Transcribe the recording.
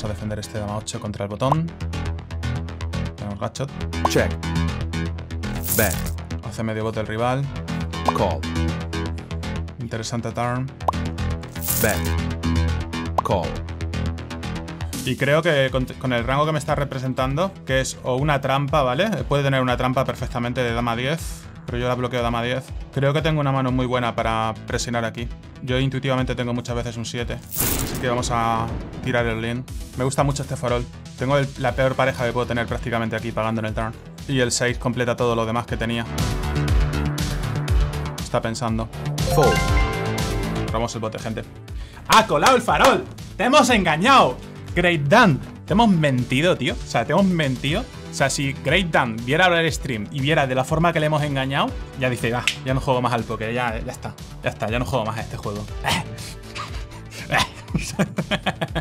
Vamos a defender este dama 8 contra el botón. Tenemos gachot. Check. Bet. Hace medio bote el rival. Call. Interesante turn. Bet. Call. Y creo que con, con el rango que me está representando, que es o una trampa, ¿vale? Puede tener una trampa perfectamente de dama 10, pero yo la bloqueo dama 10. Creo que tengo una mano muy buena para presionar aquí. Yo intuitivamente tengo muchas veces un 7, así que vamos a tirar el lean. Me gusta mucho este farol. Tengo el- la peor pareja que puedo tener prácticamente aquí pagando en el turn. Y el 6 completa todo lo demás que tenía. Está pensando. Fold. Cerramos el bote, gente. ¡Ha colado el farol! ¡Te hemos engañado! Great Dan. Te hemos mentido, tío. O sea, te hemos mentido. O sea, si Great Dan viera ahora el stream y viera de la forma que le hemos engañado, ya dice, va, ya no juego más al poker, ya, ya está. Ya está, ya no juego más a este juego.